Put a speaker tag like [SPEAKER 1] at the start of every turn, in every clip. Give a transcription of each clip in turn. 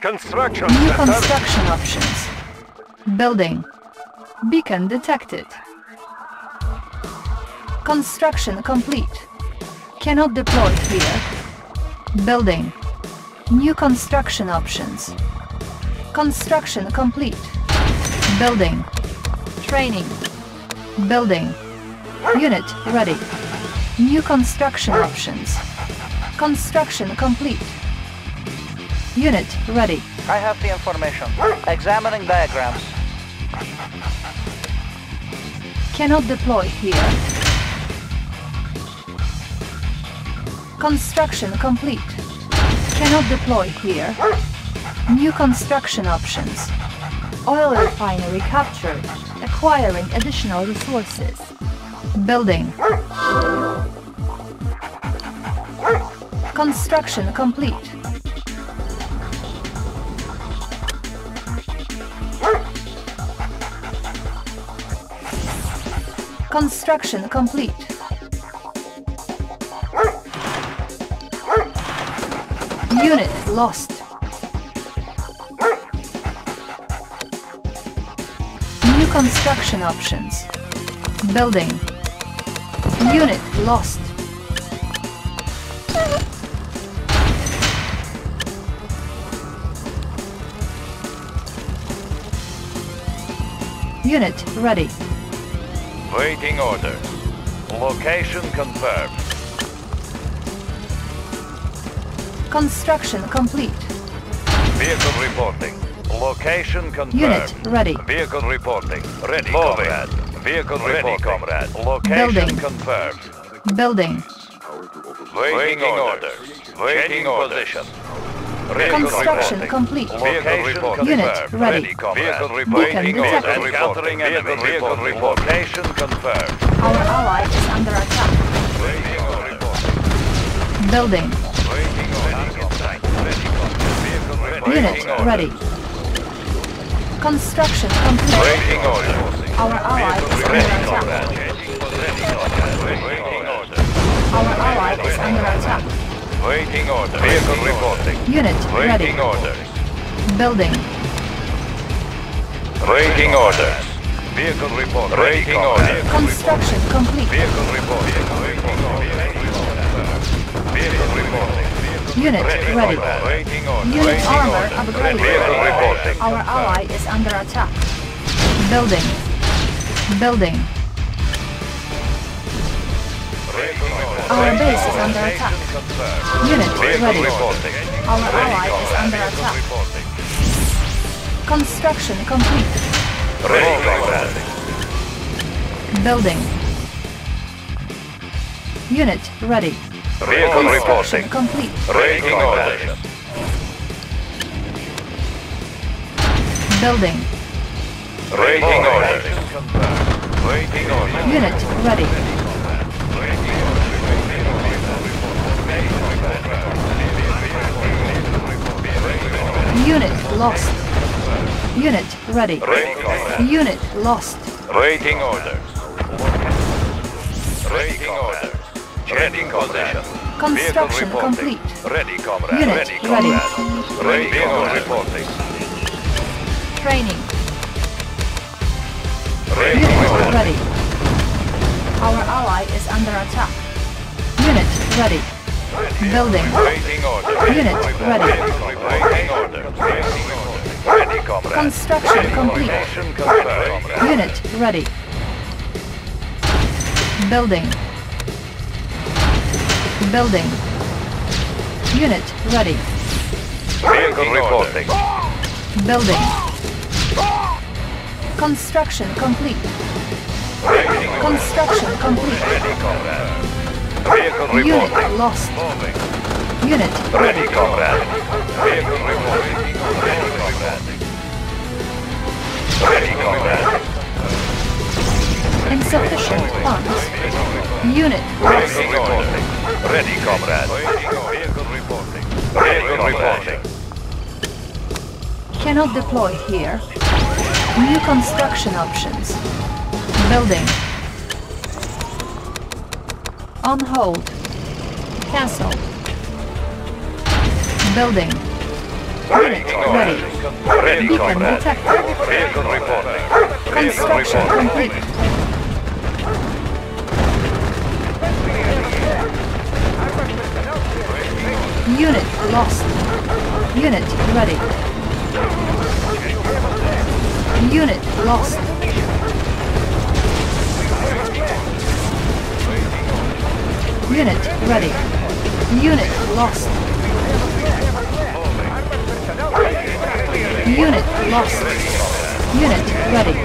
[SPEAKER 1] construction
[SPEAKER 2] New construction options. Building. Beacon detected. Construction complete. Cannot deploy here. Building. New construction options. Construction complete. Building. Training. Building. Unit ready. New construction options. Construction complete. Unit ready.
[SPEAKER 3] I have the information. Examining diagrams.
[SPEAKER 2] Cannot deploy here. Construction complete. Cannot deploy here. New construction options. Oil refinery captured. Acquiring additional resources. Building. Construction complete. Construction complete. Unit lost. New construction options. Building. Unit lost. Unit ready.
[SPEAKER 1] Waiting orders. Location confirmed.
[SPEAKER 2] Construction complete.
[SPEAKER 1] Vehicle reporting. Location confirmed.
[SPEAKER 2] Unit ready.
[SPEAKER 1] Vehicle reporting. Ready, comrade. Vehicle ready, comrade. Location
[SPEAKER 2] Building.
[SPEAKER 1] confirmed.
[SPEAKER 2] Building.
[SPEAKER 1] Waiting, orders. Waiting position. Vehicle
[SPEAKER 2] Construction complete. Unit ready.
[SPEAKER 1] comrade. Vehicle
[SPEAKER 2] Beacon
[SPEAKER 1] reporting.
[SPEAKER 2] detected.
[SPEAKER 1] Encountering enemy. Vehicle report. Location confirmed.
[SPEAKER 2] Our ally is under attack. Building.
[SPEAKER 1] Waiting orders. Ready, comrade. Vehicle ready.
[SPEAKER 2] Unit ready. Construction complete. Our ally is under attack.
[SPEAKER 1] comrade. Ready, comrade. Waiting orders.
[SPEAKER 2] Our ally is under attack.
[SPEAKER 1] Waiting orders. Vehicle reporting.
[SPEAKER 2] Unit ready.
[SPEAKER 1] Waiting orders.
[SPEAKER 2] Building.
[SPEAKER 1] Waiting orders. Vehicle report. Waiting orders.
[SPEAKER 2] Construction complete.
[SPEAKER 1] Vehicle reporting. Vehicle reporting.
[SPEAKER 2] Unit
[SPEAKER 1] Ready,
[SPEAKER 2] ready.
[SPEAKER 1] Waiting orders.
[SPEAKER 2] Unit armor upgraded.
[SPEAKER 1] Vehicle reporting.
[SPEAKER 2] Our ally is under attack. Building. Building.
[SPEAKER 1] Waiting orders.
[SPEAKER 2] Our base is under attack. Unit ready.
[SPEAKER 1] reporting.
[SPEAKER 2] Our ally is under attack.
[SPEAKER 1] reporting.
[SPEAKER 2] Construction complete. Building. Unit ready.
[SPEAKER 1] Vehicle reporting.
[SPEAKER 2] Construction complete.
[SPEAKER 1] Waiting orders.
[SPEAKER 2] Building.
[SPEAKER 1] Waiting orders. Waiting orders.
[SPEAKER 2] Unit ready. Unit lost. Unit ready.
[SPEAKER 1] Ready, comrade.
[SPEAKER 2] Unit lost.
[SPEAKER 1] Waiting orders. Waiting orders. Changing position.
[SPEAKER 2] Construction
[SPEAKER 1] Vehicle reporting.
[SPEAKER 2] complete.
[SPEAKER 1] Ready, comrade.
[SPEAKER 2] Unit
[SPEAKER 1] ready,
[SPEAKER 2] ready.
[SPEAKER 1] comrade. Ready, vehicle reporting.
[SPEAKER 2] Training.
[SPEAKER 1] Ready,
[SPEAKER 2] Unit ready. Our ally is under attack. Unit ready. Building. Unit ready.
[SPEAKER 1] Waiting orders. Waiting orders. Ready, comrade.
[SPEAKER 2] Construction complete. Unit ready. Building. Building. Unit ready.
[SPEAKER 1] Vehicle reporting.
[SPEAKER 2] Building. Construction complete.
[SPEAKER 1] Waiting orders.
[SPEAKER 2] Construction complete.
[SPEAKER 1] Ready, comrade. Vehicle
[SPEAKER 2] Unit
[SPEAKER 1] reporting.
[SPEAKER 2] lost.
[SPEAKER 1] Moving.
[SPEAKER 2] Unit
[SPEAKER 1] Ready, comrade. Vehicle reporting. Ready, comrade. Ready, comrade.
[SPEAKER 2] insufficient funds. Unit lost.
[SPEAKER 1] Vehicle reporting. Ready, comrade. Vehicle reporting. Vehicle reporting.
[SPEAKER 2] Cannot deploy here. New construction options. Building. On hold. Cancel. Building. Unit ready.
[SPEAKER 1] Ready,
[SPEAKER 2] Beacon
[SPEAKER 1] comrade.
[SPEAKER 2] detected.
[SPEAKER 1] Vehicle reporting. Vehicle reporting.
[SPEAKER 2] complete. Unit lost. Unit ready. Unit lost. Unit ready. Unit lost. Unit lost. Unit ready.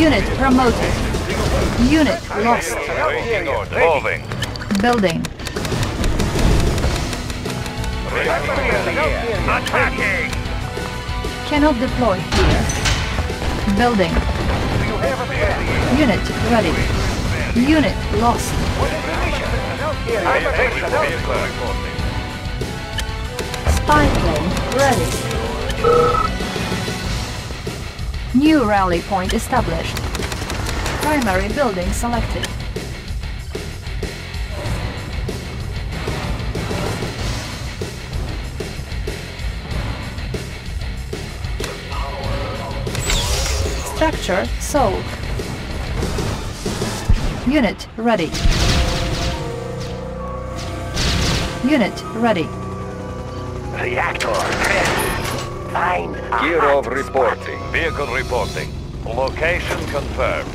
[SPEAKER 2] Unit promoted. Unit lost.
[SPEAKER 1] Moving.
[SPEAKER 2] Building.
[SPEAKER 1] Attacking.
[SPEAKER 2] Cannot deploy here. Building. Unit ready. Unit lost. Spy plane ready. New rally point established. Primary building selected. Structure sold. Unit ready. Unit ready.
[SPEAKER 3] Reactor ready. Find
[SPEAKER 1] Kirov reporting. Vehicle reporting. Location confirmed.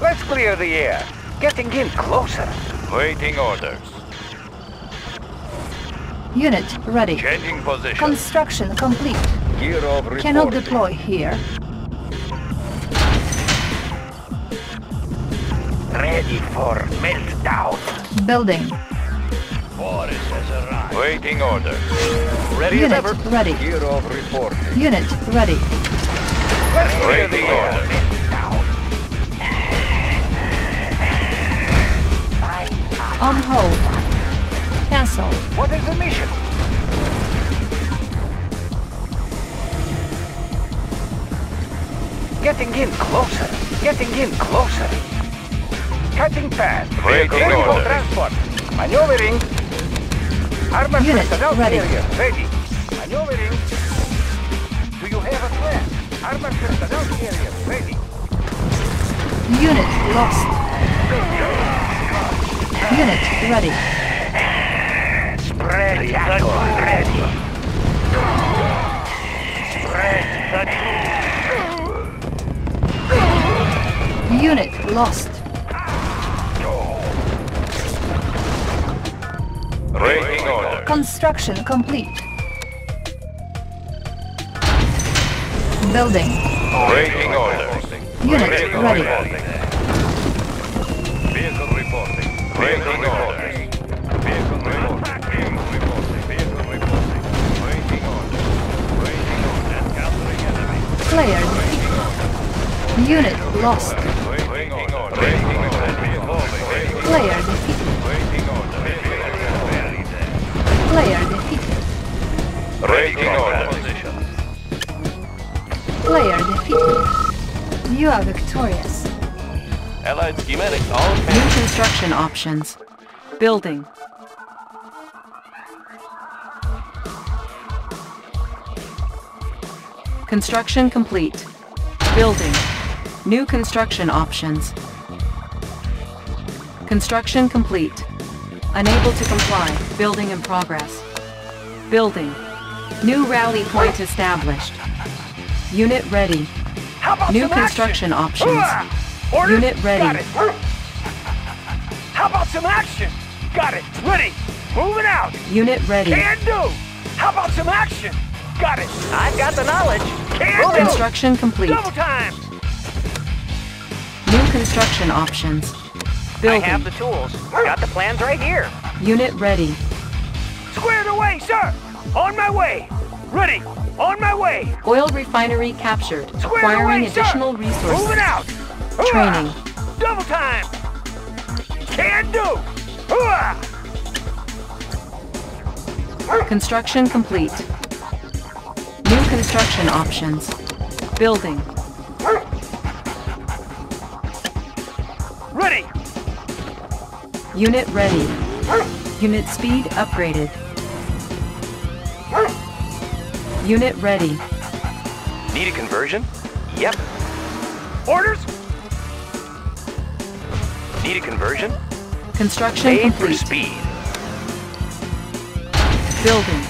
[SPEAKER 3] Let's clear the air. Getting in closer.
[SPEAKER 1] Waiting orders.
[SPEAKER 2] Unit ready.
[SPEAKER 1] Changing position.
[SPEAKER 2] Construction complete.
[SPEAKER 1] Kirov reporting.
[SPEAKER 2] Cannot deploy here.
[SPEAKER 3] Ready for meltdown.
[SPEAKER 2] Building.
[SPEAKER 1] Waiting orders.
[SPEAKER 2] Unit ready.
[SPEAKER 1] Kirov reporting.
[SPEAKER 2] Unit ready.
[SPEAKER 3] Let's clear the
[SPEAKER 1] Waiting
[SPEAKER 3] air.
[SPEAKER 1] orders.
[SPEAKER 3] Meltdown. Find
[SPEAKER 2] On hold. Cancel.
[SPEAKER 3] What is the mission? Getting in closer. Getting in closer. Cutting path.
[SPEAKER 1] Waiting
[SPEAKER 3] Ready for
[SPEAKER 1] order.
[SPEAKER 3] transport. Maneuvering. Armored
[SPEAKER 2] Unit
[SPEAKER 3] personnel
[SPEAKER 2] ready.
[SPEAKER 3] carrier ready. Maneuvering. Do you have a plan? Armored personnel carrier ready.
[SPEAKER 2] Unit lost. Unit ready.
[SPEAKER 3] Spread Reactor ready. Spread
[SPEAKER 2] Unit lost.
[SPEAKER 1] Waiting order.
[SPEAKER 2] Construction complete. Building.
[SPEAKER 1] Waiting orders.
[SPEAKER 2] Unit
[SPEAKER 1] Vehicle
[SPEAKER 2] ready.
[SPEAKER 1] reporting. Vehicle reporting. Waiting orders. Vehicle reporting. Vehicle reporting. Vehicle reporting. Waiting orders. Waiting orders. Encountering enemy.
[SPEAKER 2] Cleared. Unit lost.
[SPEAKER 1] Waiting order. Waiting order. Moving.
[SPEAKER 2] Player You are victorious.
[SPEAKER 1] Allied schematics all
[SPEAKER 4] New construction options. Building. Construction complete. Building. New construction options. Construction complete. Unable to comply. Building in progress. Building. New rally point established. Unit ready.
[SPEAKER 3] How about
[SPEAKER 4] New
[SPEAKER 3] some action?
[SPEAKER 4] construction options.
[SPEAKER 3] Hurrah! Orders?
[SPEAKER 4] Unit ready.
[SPEAKER 3] Got it. How about some action? Got it. Ready. Moving out.
[SPEAKER 4] Unit ready.
[SPEAKER 3] Can do. How about some action? Got it. I've got the knowledge. Can do.
[SPEAKER 4] Construction complete.
[SPEAKER 3] Double time.
[SPEAKER 4] New construction options. Building.
[SPEAKER 3] I have the tools. Got the plans right here.
[SPEAKER 4] Unit ready.
[SPEAKER 3] Squared away, sir. On my way. Ready. On my way.
[SPEAKER 4] Oil refinery captured.
[SPEAKER 3] Squared
[SPEAKER 4] Acquiring
[SPEAKER 3] away, sir.
[SPEAKER 4] additional resources.
[SPEAKER 3] Moving out.
[SPEAKER 4] Training.
[SPEAKER 3] Double time. Can do.
[SPEAKER 4] Construction complete. New construction options. Building.
[SPEAKER 3] Ready.
[SPEAKER 4] Unit ready. Unit speed upgraded. Unit ready.
[SPEAKER 5] Need a conversion? Yep.
[SPEAKER 6] Orders?
[SPEAKER 5] Need a conversion?
[SPEAKER 4] Construction
[SPEAKER 5] Made for
[SPEAKER 4] complete.
[SPEAKER 5] speed.
[SPEAKER 4] Building.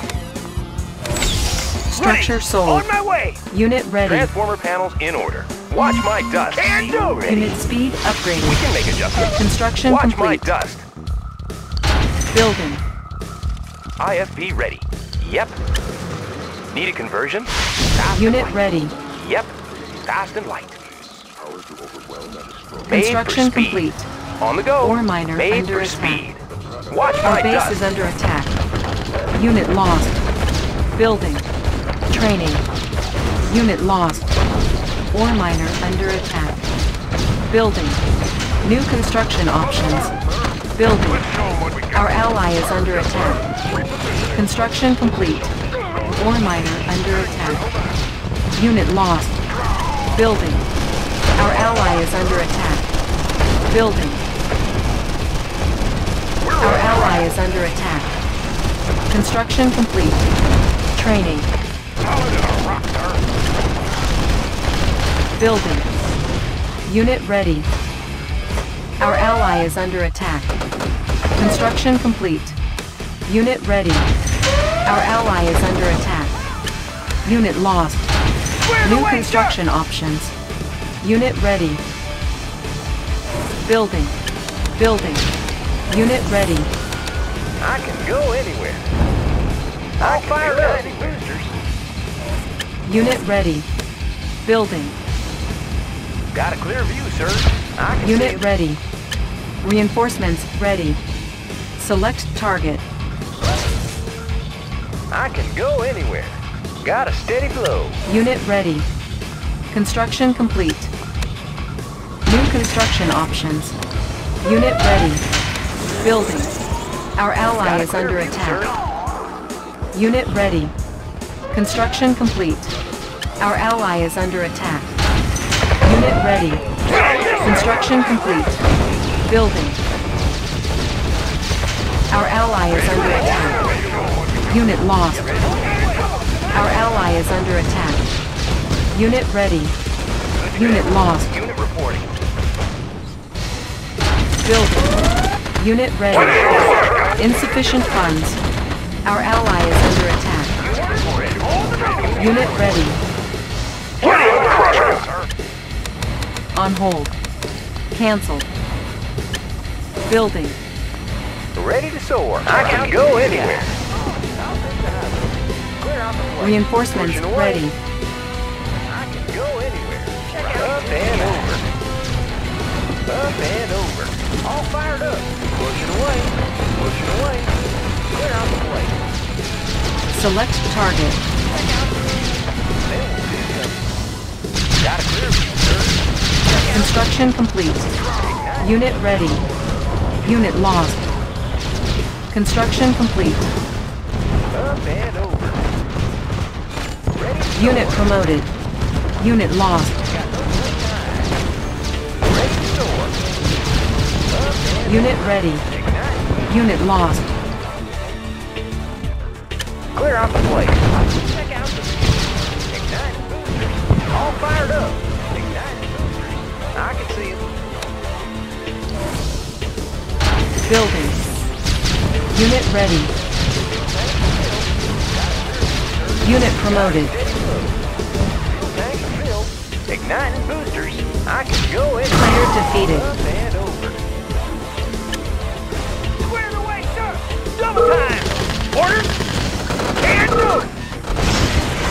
[SPEAKER 4] Structure
[SPEAKER 6] Ready.
[SPEAKER 4] sold.
[SPEAKER 6] On my way.
[SPEAKER 4] Unit ready.
[SPEAKER 5] Transformer panels in order. Watch my dust.
[SPEAKER 6] Can
[SPEAKER 5] See
[SPEAKER 6] do.
[SPEAKER 5] you ready.
[SPEAKER 4] Unit speed
[SPEAKER 5] We can make adjustments.
[SPEAKER 4] Construction
[SPEAKER 5] Watch my
[SPEAKER 4] complete.
[SPEAKER 5] dust.
[SPEAKER 4] Building.
[SPEAKER 5] IFV ready. Yep. Need a conversion? Fast
[SPEAKER 4] Unit ready.
[SPEAKER 5] Yep. Fast and light. Made
[SPEAKER 4] Construction
[SPEAKER 5] for speed.
[SPEAKER 4] complete.
[SPEAKER 5] On the go.
[SPEAKER 4] Ore miner
[SPEAKER 5] Made
[SPEAKER 4] under
[SPEAKER 5] for
[SPEAKER 4] attack.
[SPEAKER 5] speed. Watch
[SPEAKER 4] Our base
[SPEAKER 5] dust.
[SPEAKER 4] is under attack. Unit lost. Building. Training. Unit lost. Ore miner under attack. Building. New construction options. Building. Our ally is under attack. Construction complete. Ore miner under attack. Unit lost. Building. Our ally is under attack. Building. Our ally is under attack. Construction complete. Training. Building. Unit ready. Our ally is under attack. Construction complete. Unit ready. Our ally is under attack. Unit lost. New construction options. Unit ready. Building. Building. Unit ready.
[SPEAKER 5] I can go anywhere.
[SPEAKER 6] All
[SPEAKER 5] can
[SPEAKER 6] fired
[SPEAKER 5] do
[SPEAKER 6] up.
[SPEAKER 5] any boosters.
[SPEAKER 4] Unit ready. Building.
[SPEAKER 5] Got a clear view, sir. I can see
[SPEAKER 4] Unit
[SPEAKER 5] it.
[SPEAKER 4] ready. Reinforcements ready. Select target.
[SPEAKER 5] I can go anywhere. Got a steady flow.
[SPEAKER 4] Unit ready. Construction complete. New construction options. Unit ready. Building. Our ally is under attack. Unit ready. Construction complete. Our ally is under attack. Unit ready. Construction complete. Building. Our ally is under attack. Unit lost. Our ally is under attack. Unit ready. Unit lost.
[SPEAKER 5] Unit reporting.
[SPEAKER 4] Building. Unit ready. Insufficient funds. Our ally is under attack. Unit ready. On hold. Cancelled. Building.
[SPEAKER 5] Ready to soar. I can go anywhere.
[SPEAKER 4] Reinforcements ready.
[SPEAKER 5] I can go anywhere. Up and over. Up and over. All fired up. Pushing away. Pushing away. Clear out the way.
[SPEAKER 4] Select target.
[SPEAKER 5] Got a clear view, sir.
[SPEAKER 4] Construction complete. Unit ready. Unit lost. Construction complete.
[SPEAKER 5] Up and over.
[SPEAKER 4] Unit promoted. Unit lost.
[SPEAKER 5] ready to soar. Up and
[SPEAKER 4] Unit ready. Unit lost.
[SPEAKER 5] Clear out the place. Check out the Ignite boosters. All fired up. Ignite boosters. I can see it.
[SPEAKER 4] Building. Unit ready. Unit promoted.
[SPEAKER 5] Igniting boosters. I can go in.
[SPEAKER 4] Player defeated.
[SPEAKER 5] Up and over.
[SPEAKER 6] Square the way, sir. Double time. Orders? Can do.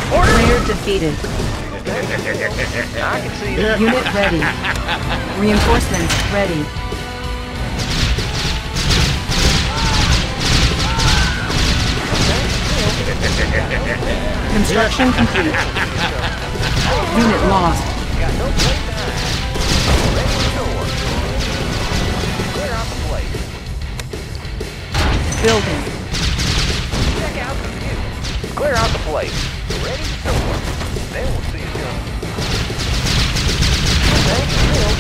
[SPEAKER 4] Player defeated.
[SPEAKER 5] I can see it.
[SPEAKER 4] Unit ready. Reinforcements ready. Construction complete. Unit lost.
[SPEAKER 5] Got no place to hide. Ready to soar. Clear out the place.
[SPEAKER 4] Building.
[SPEAKER 5] Check out the view. Clear out the place. Ready to. Then we'll see it. Tank filled.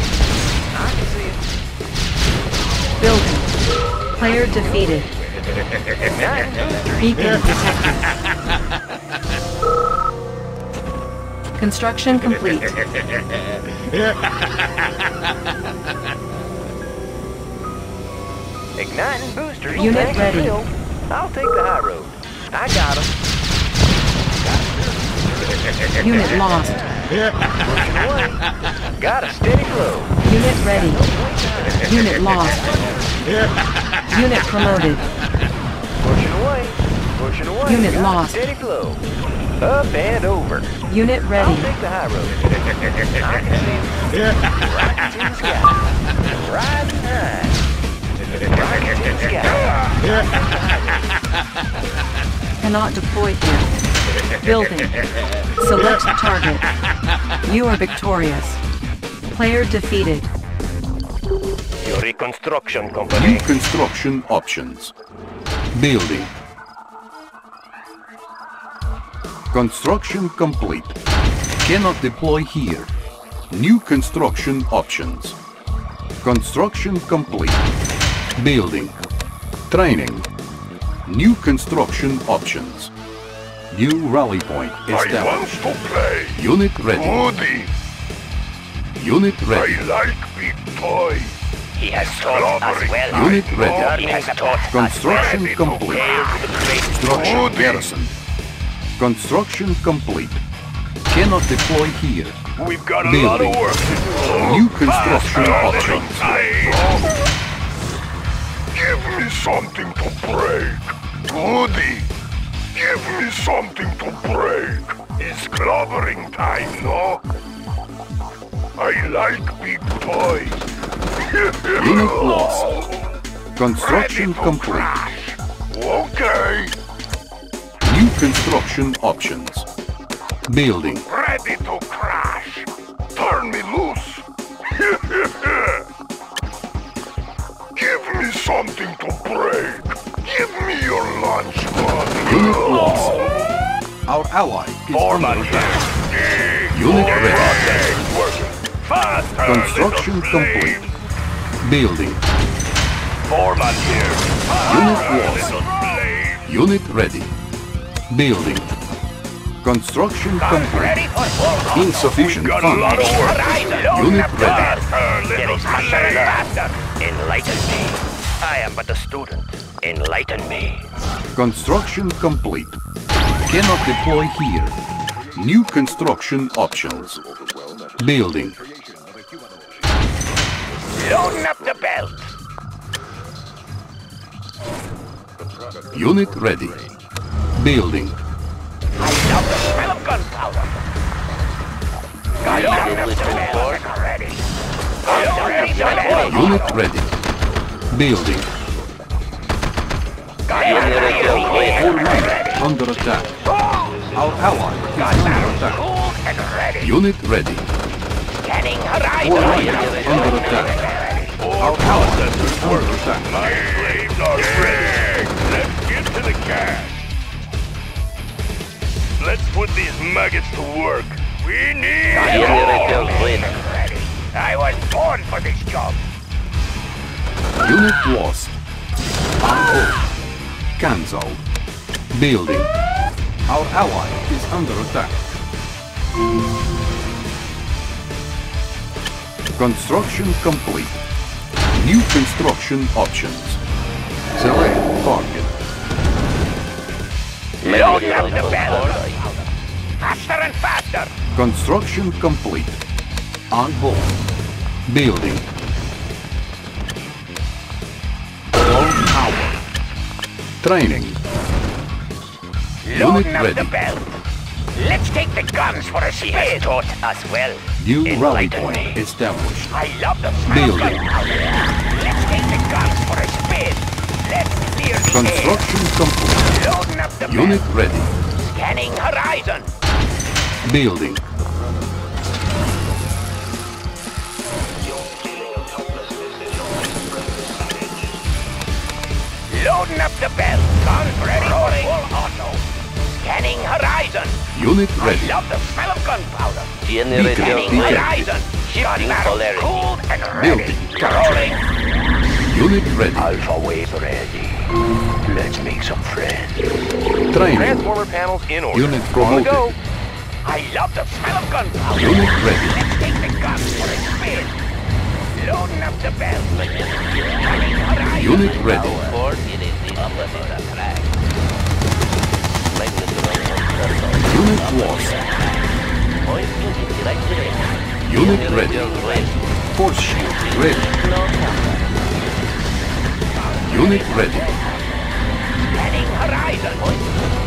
[SPEAKER 5] I can see it.
[SPEAKER 4] Building. Player defeated. Beacon detected. Construction complete.
[SPEAKER 5] Igniting boosters.
[SPEAKER 4] Unit ready.
[SPEAKER 5] I'll take the high road. I got him.
[SPEAKER 4] Unit lost.
[SPEAKER 5] Got a steady flow.
[SPEAKER 4] Unit ready. Unit lost. Unit promoted.
[SPEAKER 5] Pushing away. Pushing away.
[SPEAKER 4] Unit
[SPEAKER 5] Got
[SPEAKER 4] lost.
[SPEAKER 5] Steady flow. Up and over.
[SPEAKER 4] Unit
[SPEAKER 5] I'll
[SPEAKER 4] ready.
[SPEAKER 5] take the high road. I can see him. Right to the sky. Right high. Right to the sky.
[SPEAKER 4] Cannot deploy here. Building. Select target. You are victorious. Player defeated.
[SPEAKER 5] Your reconstruction company.
[SPEAKER 7] construction options. Building. Construction complete. Cannot deploy here. New construction options. Construction complete. Building. Training. New construction options. New rally point established.
[SPEAKER 8] to play.
[SPEAKER 7] Unit ready.
[SPEAKER 8] Woody,
[SPEAKER 7] Unit ready.
[SPEAKER 8] I like big toy.
[SPEAKER 5] He has taught us well.
[SPEAKER 7] Unit ready.
[SPEAKER 5] He has taught
[SPEAKER 7] Construction complete. Construction
[SPEAKER 8] Woody.
[SPEAKER 7] garrison. Construction complete. Cannot deploy here.
[SPEAKER 8] We've got
[SPEAKER 7] a lot of
[SPEAKER 8] work to do.
[SPEAKER 7] New construction options.
[SPEAKER 8] Give me something to break. Woody, give me something to break. It's clobbering time, no? I like big toys.
[SPEAKER 7] Unit lost. Construction complete.
[SPEAKER 8] crash. Okay,
[SPEAKER 7] construction options. Building.
[SPEAKER 8] ready to crash. Turn me loose. Give me something to break. Give me your lunch money.
[SPEAKER 7] Unit lost. Our ally is under attack. Unit ready. Construction complete. Building.
[SPEAKER 8] Foreman here.
[SPEAKER 7] Unit lost. Unit ready. Building. Construction complete.
[SPEAKER 5] Ready for war.
[SPEAKER 7] Insufficient
[SPEAKER 8] Got a lot of
[SPEAKER 7] funds. Unit ready.
[SPEAKER 8] Faster,
[SPEAKER 5] Getting
[SPEAKER 8] little
[SPEAKER 5] faster and
[SPEAKER 8] slave.
[SPEAKER 5] faster. Enlighten me. I am but a student. Enlighten me.
[SPEAKER 7] Construction complete. Cannot deploy here. New construction options. Building.
[SPEAKER 5] Loading up the belt.
[SPEAKER 7] Unit ready. Building.
[SPEAKER 5] I love the smell of gunpowder.
[SPEAKER 7] Unit ready. Building. All units under attack. Our ally is under attack. Unit ready.
[SPEAKER 5] Scanning horizon.
[SPEAKER 7] under attack. Our ally is under attack.
[SPEAKER 8] My slaves are ready. Let's get to the cash. Let's put these maggots to work. We need
[SPEAKER 5] Ready. I was born for this job.
[SPEAKER 7] Unit lost. On hold. Cancel. Building. Our ally is under attack. Construction complete. New construction options. Select target.
[SPEAKER 5] Loading up the belt. Faster and faster.
[SPEAKER 7] Construction complete. On hold. Building. Low power. Training. Unit
[SPEAKER 5] Loading up the
[SPEAKER 7] ready.
[SPEAKER 5] belt. Let's take the guns for a spin. Has taught us well.
[SPEAKER 7] New rally point
[SPEAKER 5] me.
[SPEAKER 7] established.
[SPEAKER 5] I love the
[SPEAKER 7] Building.
[SPEAKER 5] Let's take the guns for a spin. Let's clear the
[SPEAKER 7] Construction complete.
[SPEAKER 5] air. Loading up the
[SPEAKER 7] Unit
[SPEAKER 5] belt.
[SPEAKER 7] ready.
[SPEAKER 5] Scanning horizon.
[SPEAKER 7] Building.
[SPEAKER 5] Loading up the belt. Guns ready for full auto. Scanning horizon.
[SPEAKER 7] Unit ready.
[SPEAKER 5] I love the smell of gunpowder.
[SPEAKER 7] Beacon
[SPEAKER 5] Scanning horizon. Shipment barrels cooled and ready.
[SPEAKER 7] Building.
[SPEAKER 5] Rolling.
[SPEAKER 7] Unit ready.
[SPEAKER 5] Alpha wave ready. Let's make some friends.
[SPEAKER 7] Training.
[SPEAKER 5] Transformer panels in order.
[SPEAKER 7] Unit
[SPEAKER 5] On the go.
[SPEAKER 6] I love the smell of gunpowder.
[SPEAKER 7] Unit ready.
[SPEAKER 6] Let's take the guns for a spin. Loading up the horizon.
[SPEAKER 7] Unit ready. Unit lost. Unit ready. Force shield ready. Unit ready.
[SPEAKER 6] Heading horizon.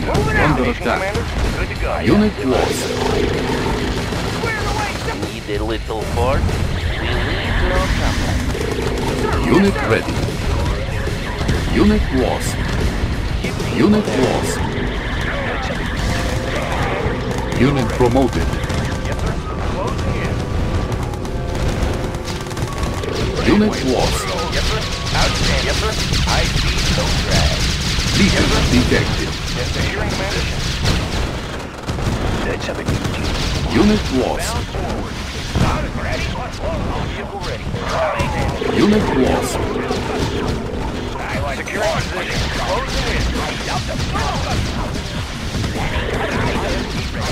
[SPEAKER 6] out.
[SPEAKER 7] under attack. Unit
[SPEAKER 6] sir.
[SPEAKER 9] Need a little trouble.
[SPEAKER 7] Unit ready. Unit lost. Unit lost. Unit promoted. Unit
[SPEAKER 6] drag.
[SPEAKER 7] Beacon detected.
[SPEAKER 6] Yes, sir. Hearing commander. Let's have a duty.
[SPEAKER 7] Unit lost. Unit lost.
[SPEAKER 6] Securing position. Closing in.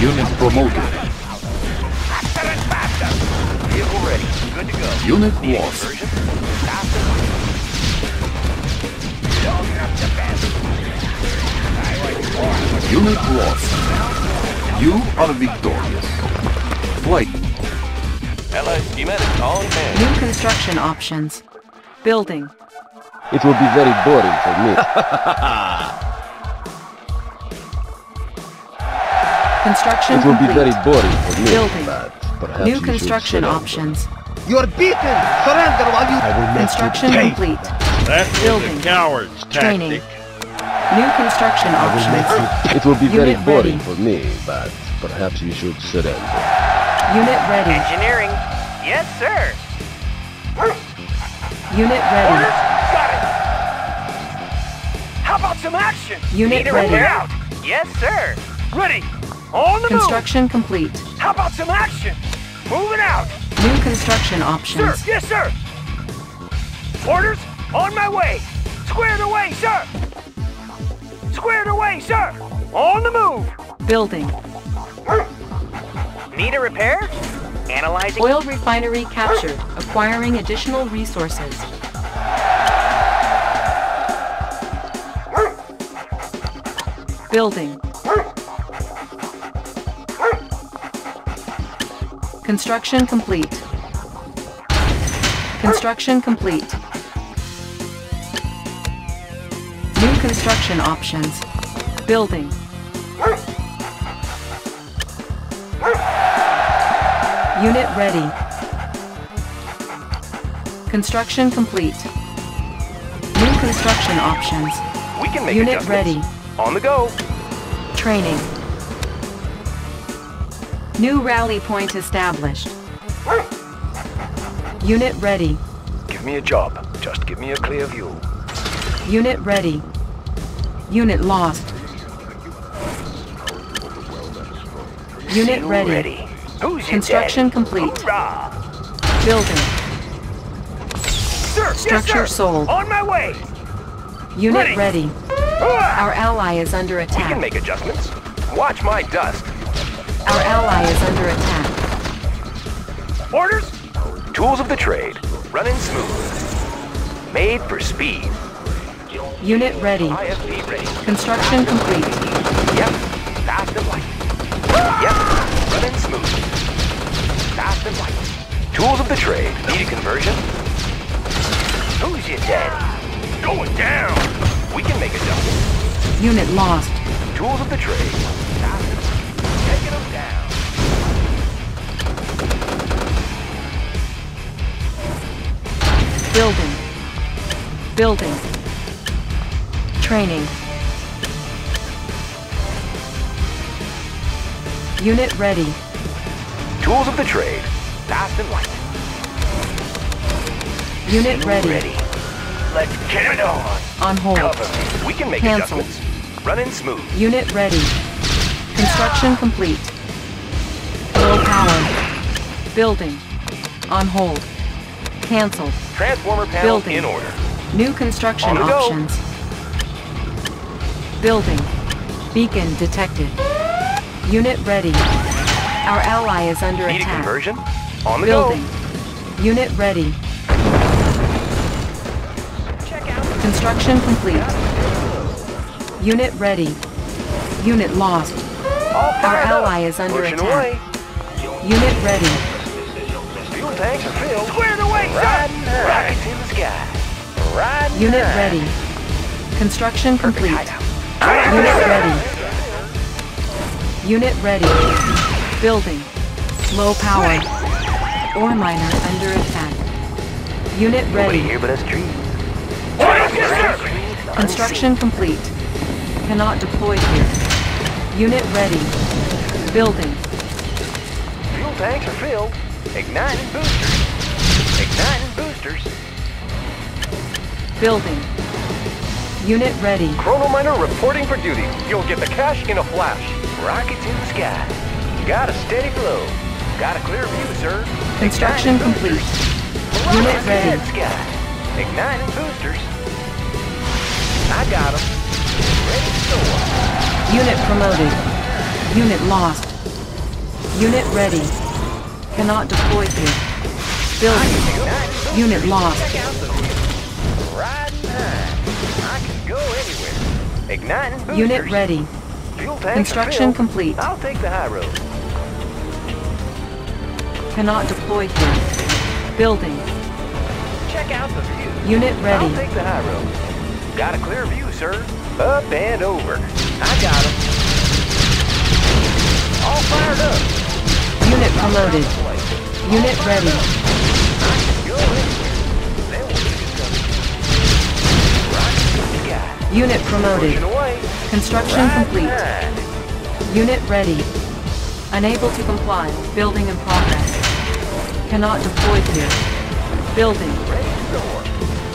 [SPEAKER 7] Unit promoted.
[SPEAKER 6] Vehicle ready. Good to go.
[SPEAKER 7] Unit lost. Unit lost. You are victorious. Flight.
[SPEAKER 9] Allied schematics on hand.
[SPEAKER 4] New construction options. Building.
[SPEAKER 10] It will be very boring for me.
[SPEAKER 4] Construction
[SPEAKER 10] It will be
[SPEAKER 4] complete.
[SPEAKER 10] very boring for me.
[SPEAKER 4] Building.
[SPEAKER 10] But perhaps
[SPEAKER 4] New construction options.
[SPEAKER 11] You're beaten! Surrender while you...
[SPEAKER 10] I will make
[SPEAKER 4] Construction
[SPEAKER 10] you
[SPEAKER 4] complete.
[SPEAKER 12] That
[SPEAKER 4] Building.
[SPEAKER 12] was a coward's
[SPEAKER 4] Training.
[SPEAKER 12] Tactic.
[SPEAKER 4] New construction
[SPEAKER 10] I
[SPEAKER 4] options.
[SPEAKER 10] you. It will be very boring
[SPEAKER 4] ready.
[SPEAKER 10] for me, but perhaps you should surrender.
[SPEAKER 4] Unit ready.
[SPEAKER 6] Engineering. Yes, sir.
[SPEAKER 4] Unit
[SPEAKER 6] Orders.
[SPEAKER 4] ready.
[SPEAKER 6] Got it. How about some action?
[SPEAKER 4] Unit
[SPEAKER 6] Need a
[SPEAKER 4] ready.
[SPEAKER 6] repair out. Yes, sir. Ready. On the
[SPEAKER 4] Construction complete.
[SPEAKER 6] How about some action? Moving out.
[SPEAKER 4] New construction
[SPEAKER 6] Sir.
[SPEAKER 4] options.
[SPEAKER 6] Yes, sir. Orders. On my way. Squared away, sir. Squared away, sir. On the move.
[SPEAKER 4] Building.
[SPEAKER 6] Need a repair? Analyzing.
[SPEAKER 4] Oil refinery captured. Acquiring additional resources. Building. Construction complete. Construction complete. Construction options. Building. Unit ready. Construction complete. New construction options.
[SPEAKER 6] We can make
[SPEAKER 4] Unit ready.
[SPEAKER 6] On the go.
[SPEAKER 4] Training. New rally point established. Unit ready.
[SPEAKER 6] Give me a job. Just give me a clear view.
[SPEAKER 4] Unit ready. Unit lost. Unit
[SPEAKER 5] Seal
[SPEAKER 4] ready.
[SPEAKER 5] Who's
[SPEAKER 4] Construction complete.
[SPEAKER 5] Hoorah!
[SPEAKER 4] Building.
[SPEAKER 5] Sir,
[SPEAKER 4] Structure
[SPEAKER 5] yes,
[SPEAKER 4] sold.
[SPEAKER 5] On my way.
[SPEAKER 4] Unit
[SPEAKER 5] Ready.
[SPEAKER 4] ready. Our ally is under attack.
[SPEAKER 5] We can make adjustments. Watch my dust.
[SPEAKER 4] Our ally is under attack.
[SPEAKER 5] Orders? Tools of the trade. Running smooth. Made for speed.
[SPEAKER 4] Unit ready.
[SPEAKER 5] IFV ready.
[SPEAKER 4] Construction complete.
[SPEAKER 5] Yep. Fast and light. Yep. Running smooth. Fast and light. Tools of the trade. Need a conversion? Who's your daddy? Going down. We can make adjustments.
[SPEAKER 4] Unit lost.
[SPEAKER 5] Tools of the trade. Fast and light. Taking them down.
[SPEAKER 4] Building. Building. Training. Unit ready.
[SPEAKER 5] Tools of the trade. Fast and light.
[SPEAKER 4] Unit ready.
[SPEAKER 5] Ready. Let's get it on.
[SPEAKER 4] On hold.
[SPEAKER 5] Cover. We can make
[SPEAKER 4] Cancel.
[SPEAKER 5] adjustments. Running smooth.
[SPEAKER 4] Unit ready. Construction complete. Low power. Building. On hold. Cancelled.
[SPEAKER 5] Transformer panel
[SPEAKER 4] Building.
[SPEAKER 5] in order.
[SPEAKER 4] New construction
[SPEAKER 5] options. go.
[SPEAKER 4] Options. Building. Beacon detected. Unit ready. Our ally is under
[SPEAKER 5] Need a
[SPEAKER 4] attack.
[SPEAKER 5] conversion? On the
[SPEAKER 4] Building.
[SPEAKER 5] go.
[SPEAKER 4] Unit ready. Construction complete. Unit ready. Unit lost.
[SPEAKER 5] All
[SPEAKER 4] Our
[SPEAKER 5] fired up.
[SPEAKER 4] ally is under
[SPEAKER 5] Pushing
[SPEAKER 4] attack.
[SPEAKER 5] away.
[SPEAKER 4] Unit ready.
[SPEAKER 5] Fuel tanks are filled. Squared away, Riding high. Rockets in the sky. Riding
[SPEAKER 4] Unit
[SPEAKER 5] high.
[SPEAKER 4] ready. Construction complete. Unit ready. Unit ready. Building. Low power. Ore miner under attack. Unit ready.
[SPEAKER 5] here but us trees.
[SPEAKER 4] Construction complete. Cannot deploy here. Unit ready. Building.
[SPEAKER 5] Fuel tanks are filled. Igniting boosters. Igniting boosters.
[SPEAKER 4] Building. Unit ready.
[SPEAKER 5] Chrono miner reporting for duty. You'll get the cash in a flash. Rockets in the sky. Got a steady flow. Got a clear view, sir.
[SPEAKER 4] Construction
[SPEAKER 5] Igniting
[SPEAKER 4] complete.
[SPEAKER 5] boosters.
[SPEAKER 4] Unit
[SPEAKER 5] Rockets
[SPEAKER 4] ready.
[SPEAKER 5] in the sky. Igniting boosters. I got them. Ready to soar.
[SPEAKER 4] Unit promoted. Unit lost. Unit ready. Cannot deploy here. Building. Unit lost.
[SPEAKER 5] Igniting boosters.
[SPEAKER 4] Unit ready.
[SPEAKER 5] Fuel
[SPEAKER 4] Construction
[SPEAKER 5] filled.
[SPEAKER 4] complete.
[SPEAKER 5] I'll take the high road.
[SPEAKER 4] Cannot deploy here. Building.
[SPEAKER 5] Check out the view.
[SPEAKER 4] Unit ready.
[SPEAKER 5] I'll take the high road. Got a clear view, sir. Up and over. I got him. All fired up.
[SPEAKER 4] Unit promoted. Unit ready. Unit promoted. Construction complete. Unit ready. Unable to comply. Building in progress. Cannot deploy here. Building.
[SPEAKER 5] To.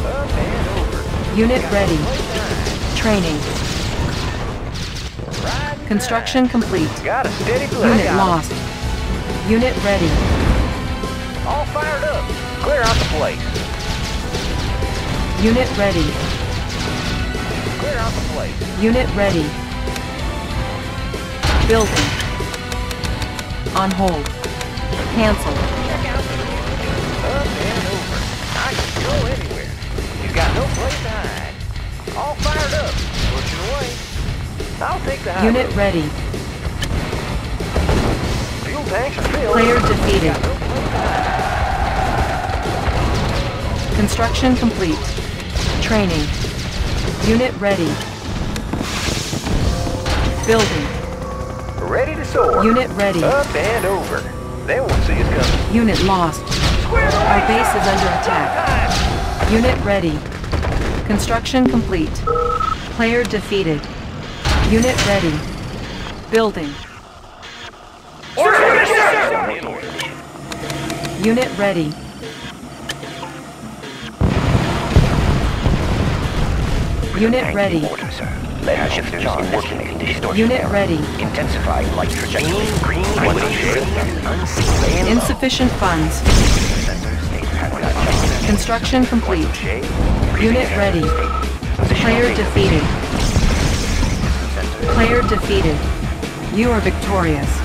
[SPEAKER 5] Up.
[SPEAKER 4] Unit ready. Training. Construction complete.
[SPEAKER 5] Got a steady flow.
[SPEAKER 4] Unit lost. Unit ready.
[SPEAKER 5] All fired up. Clear out the place.
[SPEAKER 4] Unit ready.
[SPEAKER 5] Clear out the place.
[SPEAKER 4] Unit ready. Building. On hold. Cancel.
[SPEAKER 5] Up and over. I can go anywhere. You got no place to hide. All fired up. Pushing away. I'll take the high
[SPEAKER 4] Unit
[SPEAKER 5] road.
[SPEAKER 4] ready.
[SPEAKER 5] Fuel tanks are filled.
[SPEAKER 4] Player defeated.
[SPEAKER 5] No place to hide.
[SPEAKER 4] Construction complete. Training. Unit ready. Building.
[SPEAKER 5] Ready to soar.
[SPEAKER 4] Unit ready.
[SPEAKER 5] Up and over. They won't see us coming.
[SPEAKER 4] Unit lost. Our base is under attack. Unit ready. Construction complete. Player defeated. Unit ready. Building.
[SPEAKER 5] In order.
[SPEAKER 4] Unit ready. Unit ready.
[SPEAKER 5] Order, sir.
[SPEAKER 13] Lead shifters in working distortion.
[SPEAKER 4] Unit
[SPEAKER 13] error.
[SPEAKER 4] ready.
[SPEAKER 13] Intensify light trajectory. Green, green.
[SPEAKER 4] Insufficient funds. Construction complete. Unit ready. Player defeated. Player defeated. You are victorious.